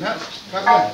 な、かかん。